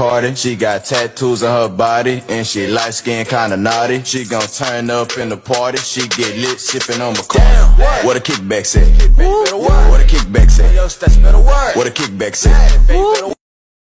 Cardi. She got tattoos on her body, and she light skin kinda naughty. She gon' turn up in the party. She get lit sipping on Bacardi. what? What a kickback set. What a kickback set. What a kickback set.